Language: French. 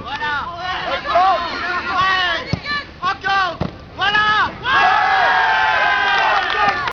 Voilà.